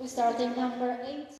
We start in number eight.